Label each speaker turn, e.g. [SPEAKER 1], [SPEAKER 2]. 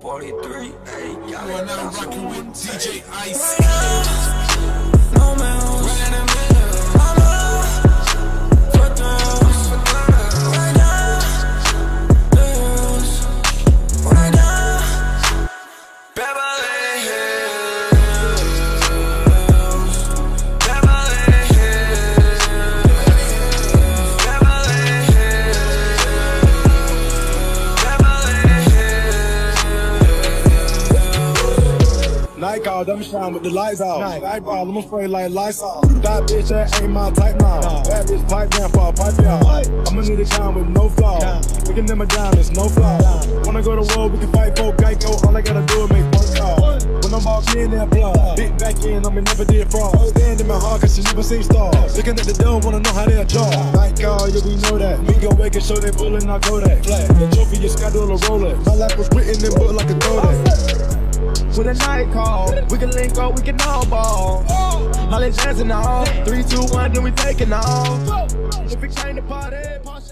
[SPEAKER 1] 43, hey, y'all
[SPEAKER 2] You are now rocking with DJ Ice.
[SPEAKER 1] Hills. Beverly Hills.
[SPEAKER 3] Night call, them shine with the lights out. Night ball, I'm afraid like lights off. That bitch, that ain't my type now. That bitch pipe down a pipe down. I'ma need a count with no flaw. Looking them down, there's no flaw. Wanna go to war, we can fight for Geico. All I gotta do is make one call. When I'm walking in that blood, big back in, I mean never did fraud. Stand in my heart, cause she never seen stars. Looking at the door, wanna know how they jaw. Night oh, call, yeah, we know that. Me go wake and show they bullin', I go that. Flat. The trophy, you schedule a Rolex. My life was written in book like a Kodak.
[SPEAKER 4] With a night call, we can link up, we can all ball. Holly Johnson all. Three, two, one, then we taking off. If came to party, party.